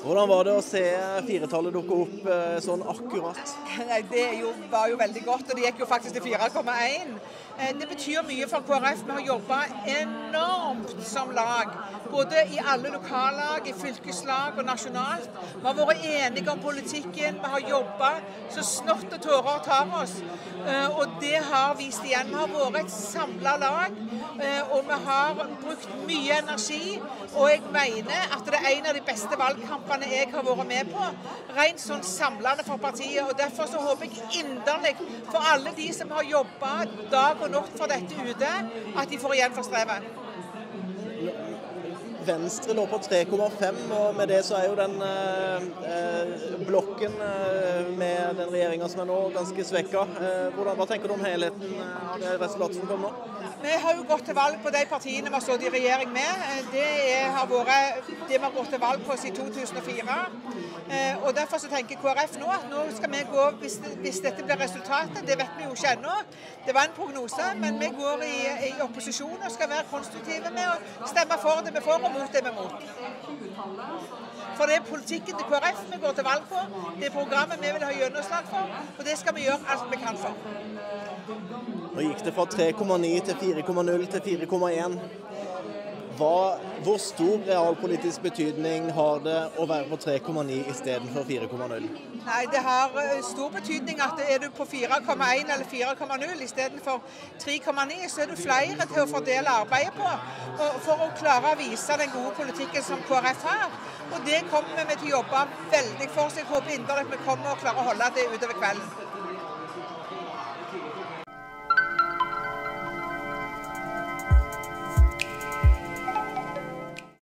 Hvordan var det å se firetallet dukke opp eh, sånn akkurat? Nei, Det var jo veldig godt, og det gikk jo faktisk til 4,1. Eh, Det betyr mye for KrF. Vi har jobba enormt som lag. Både i alle lokallag, i fylkeslag og nasjonalt. Vi har vært enige om politikken. Vi har jobba så snott og tårer tar oss. Eh, Og det har vist igjen. Vi har vært et samla lag, og vi har brukt mye energi. Og jeg mener at det er en av de beste valgkampene jeg har vært med på. Rent sånn samlende for partiet. og Derfor så håper jeg inderlig for alle de som har jobba dag og natt for dette ute, at de får igjen for strevet. Venstre lå på 3,5, og med det så er jo den eh, eh, blokken eh, med den regjeringa som er nå, ganske svekka. Eh, hvordan, hva tenker du om helheten eh, av det resultatet som kom nå? Vi har jo gått til valg på de partiene vi har stått i regjering med. Det har vært det vi har gått til valg på siden 2004. Eh, og Derfor så tenker KrF nå at nå skal vi gå, hvis, hvis dette blir resultatet, det vet vi jo ikke ennå. Det var en prognose, men vi går i, i opposisjon og skal være konstruktive med å stemme for det vi får og mot det vi er mot. For det er politikken til KrF vi går til valg på. Det er programmet vi vil ha gjennomslag for, og det skal vi gjøre alt vi kan for. Nå gikk det fra 3,9 til 4,0 til 4,1. Hva, hvor stor realpolitisk betydning har det å være på 3,9 istedenfor 4,0? Nei, Det har eh, stor betydning at er du på 4,1 eller 4,0 istedenfor 3,9, så er du flere til å fordele arbeidet på. Og for å klare å vise den gode politikken som KrF har. Og det kommer vi til å jobbe veldig for, så jeg håper inderlig vi kommer og klarer å holde det utover kvelden.